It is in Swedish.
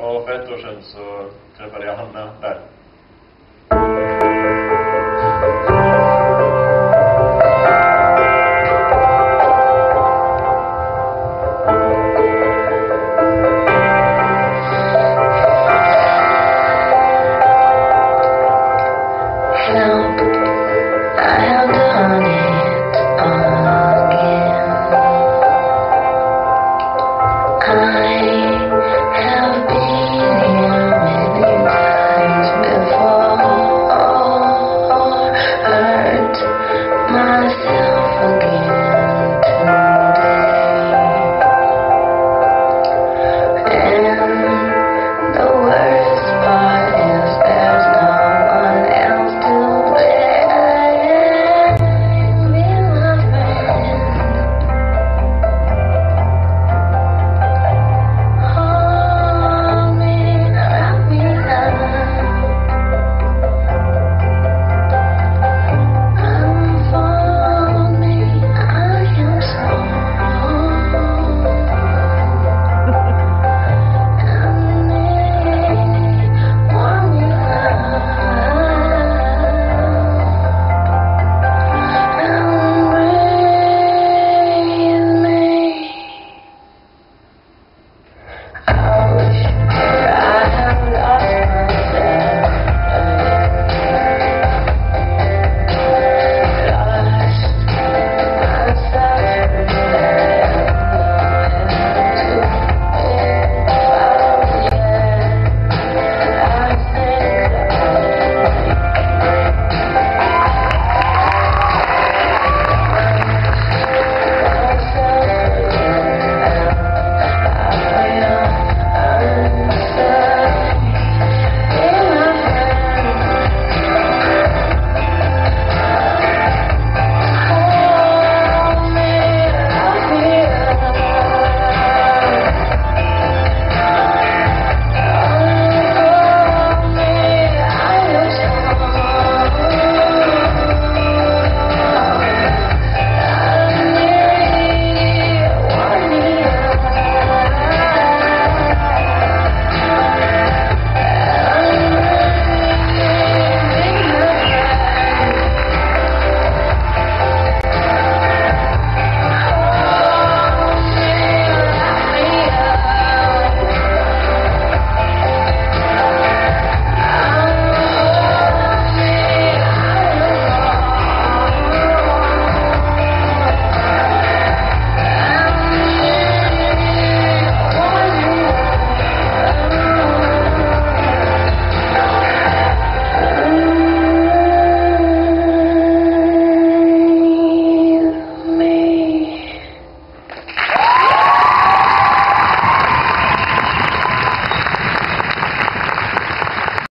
Och för ett år sedan så träffade jag Hanna där.